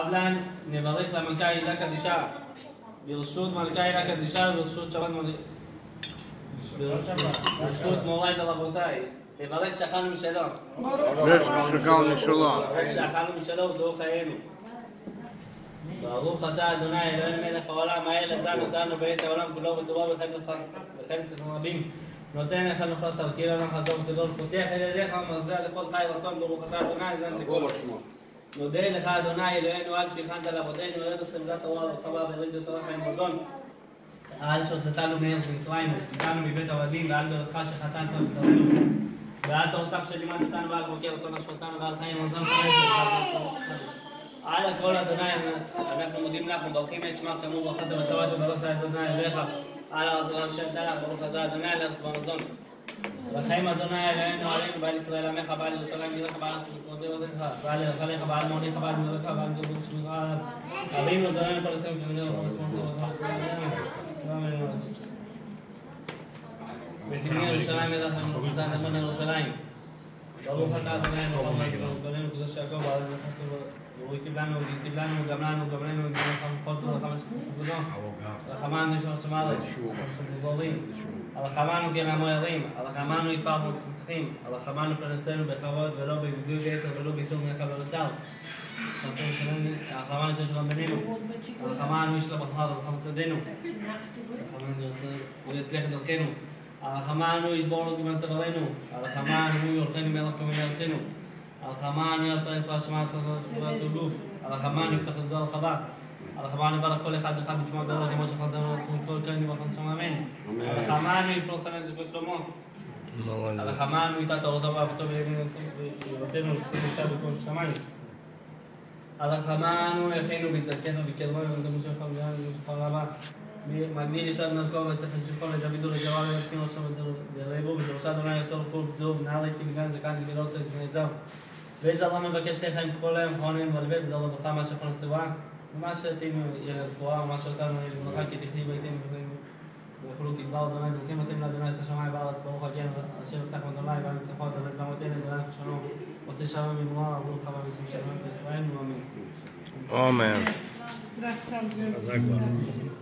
אבלן, נברך למלכה הילה קדישה. ברשות מלכה הילה קדישה וברשות שבת מלכה. ברשות מוריי ורבותיי. נברך שאכלנו משלום. ששקלנו שלום. נברך שאכלנו משלום ובדור חיינו. ברוך אתה אדוני אלוהים מלך העולם האל עזנו אותנו בעת העולם כולו בטובו וכן צלחנו רבים. נותן לך נוכח כאילו לך חזור ותדור פותח את ידיך ומזגע לכל חי רצון ברוך אתה אדוני זן תקום. נודה לך אדוני אלוהינו על שהכנת לאבותינו ארץ חמדת תורה ורחבה וארץ תורה חיים מזון. על שהוצאתנו מארץ מצרים ותיתנו מבית עבדים ועל ברכך שחתנת בשרנו. ועל תורתך שלימדת אותנו ועל בוקר רצון אשרתנו ועל חיים מזון על הכל אדוני אנחנו מודים לך ומברכים את שמך כאמור ברכת בצורת וברכת אדוני אליך על הרצון שהייתה לך ברוך אתה אדוני על ארץ במזון. וחיים אדוני אלוהינו עלינו ועל ישראל עמך ועל ירושלים עירך ועל צמחותי עודך ועל ירך עליך ועל מעוניך ועל גדולך ועל גדול שמך. אבינו זרענו כל הסם כמדינו ותבני ירושלים מלך המלכותה נבון ירושלים. ברוך אתה אדוני אלוהינו ובנינו קדוש יעקב ועל היטיב לנו והיטיב לנו גם לנו גם לנו וגם לך מכל טוב לך משכבודו. רחמנו ישור שמרת. הרחמנו כן המוירים, הרחמנו יפר וצריכים, הרחמנו פרנסנו בכבוד ולא בביזוי יתר ולא באיסור מלאכה ורצר. הרחמנו כן שלום בינינו, הרחמנו איש לברכה ורחם צדנו. הוא יצליח את דרכנו. הרחמנו ישבור לו גמל צווארנו, הרחמנו יולכנו מלך כמי ארצנו. הרחמנו יד פרק והשמעת חזרת שבועת ולוף, הרחמנו יפתח את דור הרחבה. הרחמנו יברך כל אחד ואחד בשמו הגדול, כמו שחרדנו עצמו כל כאן יברכנו שם אמן. הרחמנו יפלוס עלינו זכוי שלמה. הרחמנו איתה תורת טובה וטוב ויבתנו לקצת איתה בכל שמיים. הרחמנו יחינו ויצדקנו בקרבנו ונדמו שלך וגם שלך רבה. מגדיל ישב נרקו וצריך לשלחו לדוד ולגרוע ולהתקין ראשו ורבו ודרשה אדוני יסור כל פדור נער הייתי מגן זקן ולא רוצה לפני זר. ויזר לא מבקש לך עם כל היום כהנים ולבד וזר לברכה מה שכל צבאה ומה שתהיינו ילד גבוהה ומה שאותנו לברכה כי תכני ביתנו ויוכלו כדבר אדוני זוכים אותם לאדוני את השמיים בארץ ברוך הגן אשר יפתח אדוני ועל ניצחון על עזרמותינו ואל שלום רוצה שלום במרואה עבור לך ובשם שלום בישראל אמן. אמן.